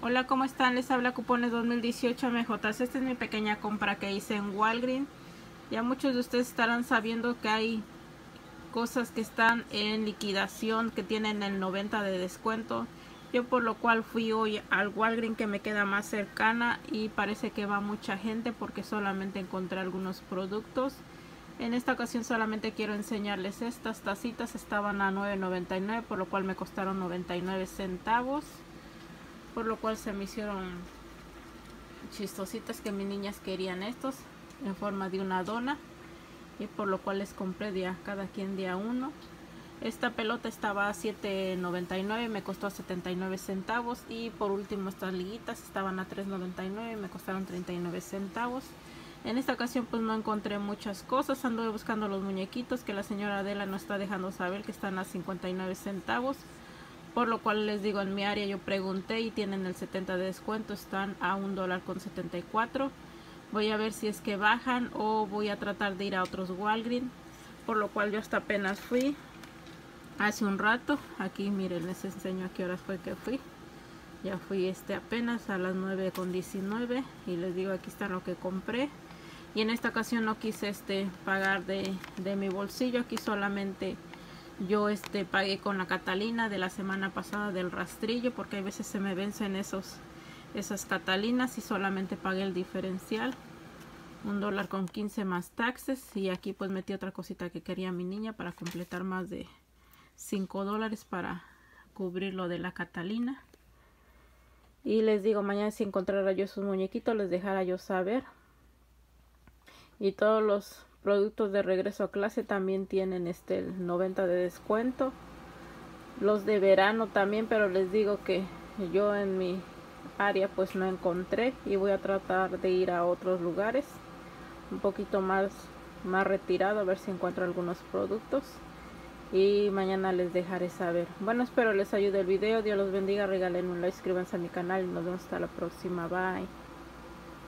Hola, ¿cómo están? Les habla Cupones 2018 MJ. Esta es mi pequeña compra que hice en Walgreens. Ya muchos de ustedes estarán sabiendo que hay cosas que están en liquidación que tienen el 90 de descuento. Yo por lo cual fui hoy al Walgreens que me queda más cercana y parece que va mucha gente porque solamente encontré algunos productos. En esta ocasión solamente quiero enseñarles estas tacitas, estaban a 9.99 por lo cual me costaron 99 centavos. Por lo cual se me hicieron chistositas que mis niñas querían estos en forma de una dona. Y por lo cual les compré día, cada quien día uno. Esta pelota estaba a 7.99, me costó 79 centavos. Y por último estas liguitas estaban a 3.99, me costaron 39 centavos. En esta ocasión pues no encontré muchas cosas, anduve buscando los muñequitos que la señora Adela no está dejando saber que están a 59 centavos. Por lo cual les digo, en mi área yo pregunté y tienen el 70 de descuento, están a un dólar con 74. Voy a ver si es que bajan o voy a tratar de ir a otros Walgreens. Por lo cual yo hasta apenas fui hace un rato. Aquí miren, les enseño a qué horas fue que fui. Ya fui este apenas a las 9 con 19 y les digo aquí está lo que compré y en esta ocasión no quise este pagar de, de mi bolsillo aquí solamente yo este pagué con la Catalina de la semana pasada del rastrillo porque a veces se me vencen esos esas Catalinas y solamente pagué el diferencial un dólar con 15 más taxes y aquí pues metí otra cosita que quería mi niña para completar más de 5 dólares para cubrir lo de la Catalina. Y les digo mañana si encontrara yo esos muñequitos les dejara yo saber. Y todos los productos de regreso a clase también tienen este el 90 de descuento. Los de verano también pero les digo que yo en mi área pues no encontré y voy a tratar de ir a otros lugares un poquito más más retirado a ver si encuentro algunos productos y mañana les dejaré saber. Bueno espero les ayude el video Dios los bendiga regalen un like suscríbanse a mi canal y nos vemos hasta la próxima bye